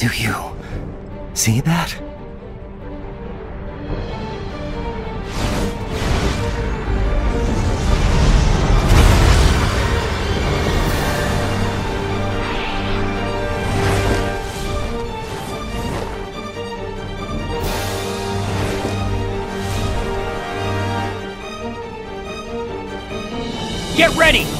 Do you see that? Get ready!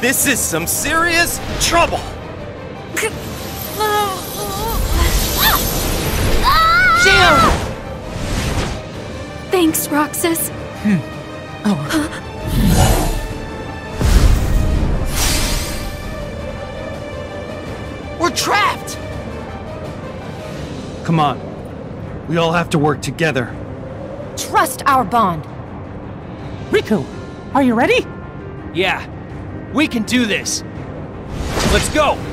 This is some serious trouble! Thanks, Roxas. Hmm. Oh. We're trapped! Come on. We all have to work together. Trust our bond. Riku, are you ready? Yeah, we can do this. Let's go!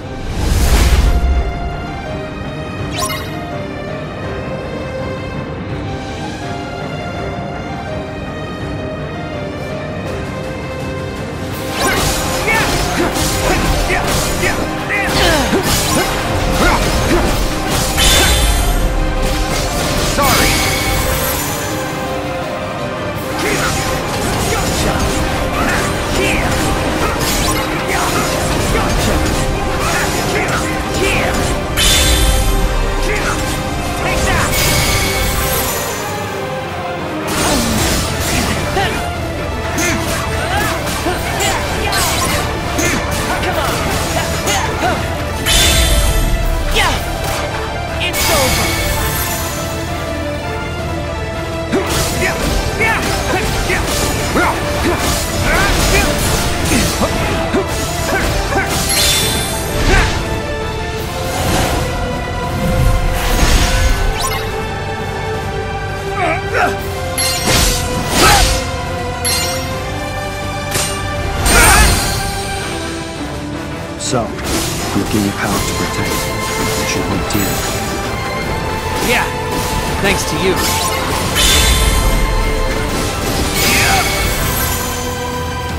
Thanks to you.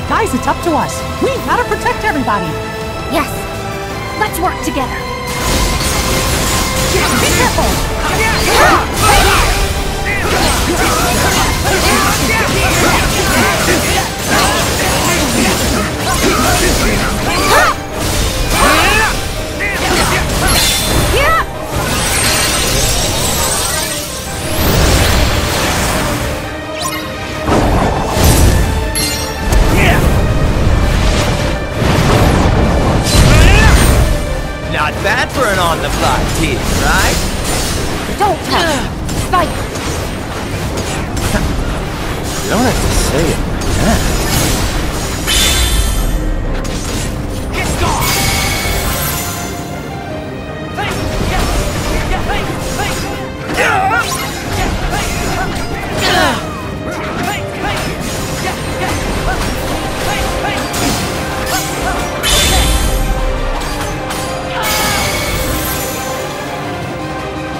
Guys, it's up to us. We gotta protect everybody. Yes. Let's work together. Be careful. Not You don't have to say it like that.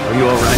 Are you alright?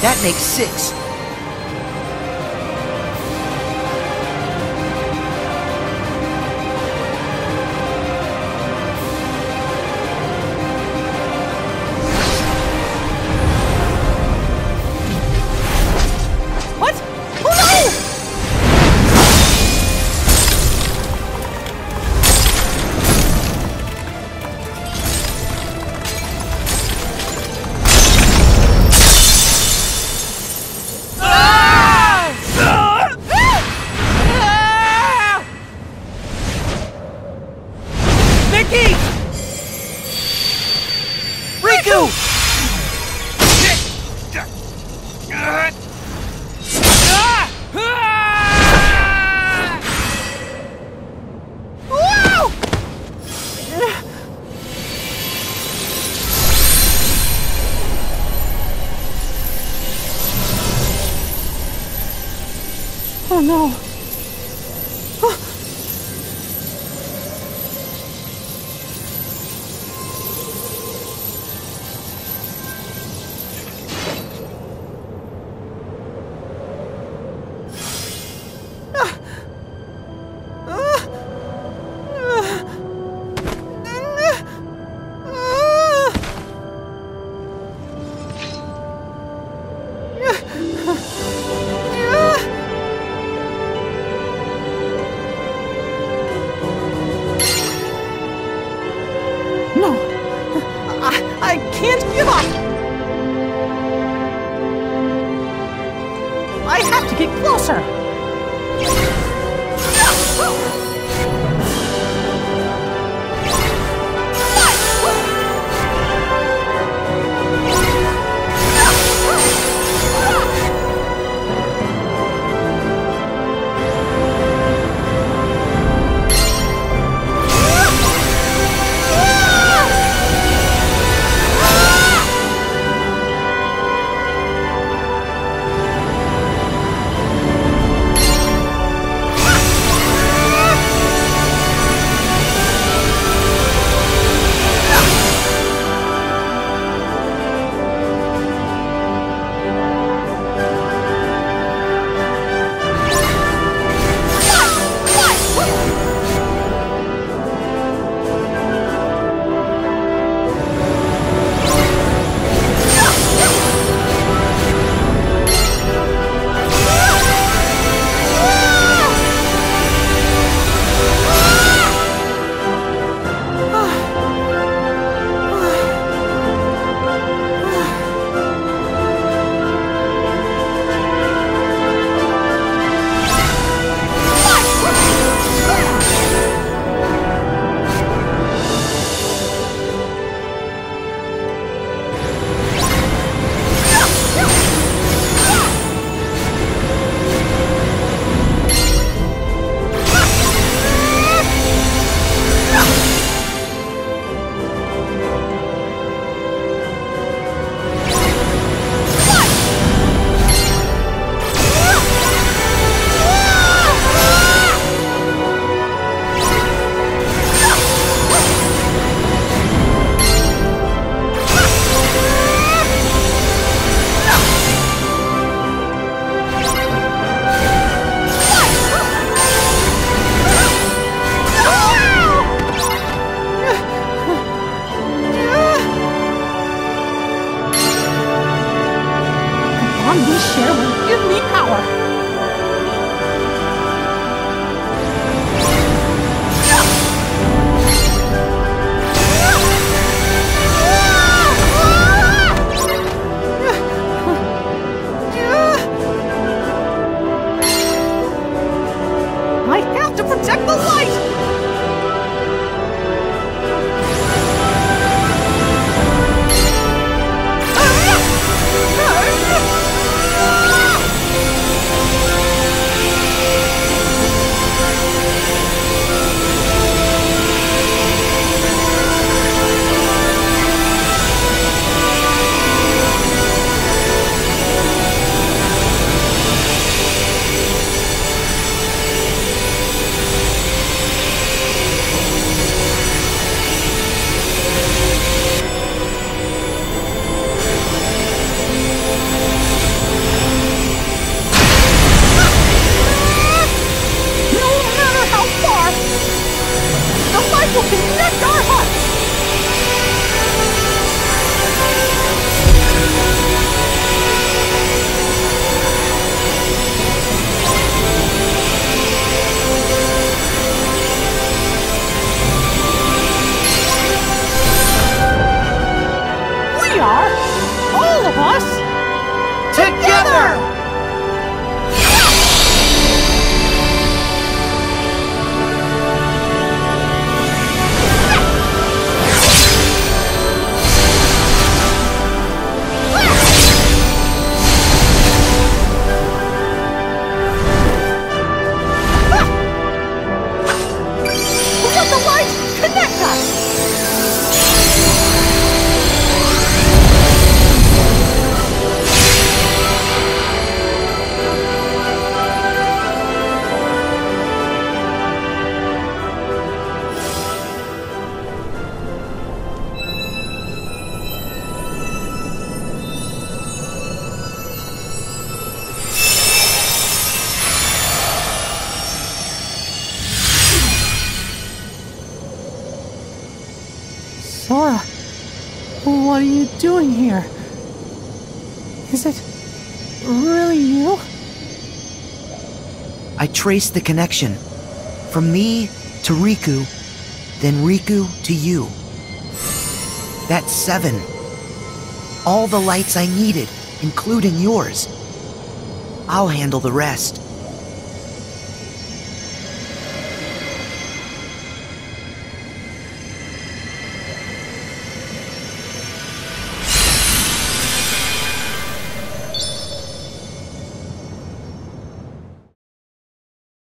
That makes six. Together! What are you doing here? Is it really you? I traced the connection. From me to Riku, then Riku to you. That's seven. All the lights I needed, including yours. I'll handle the rest.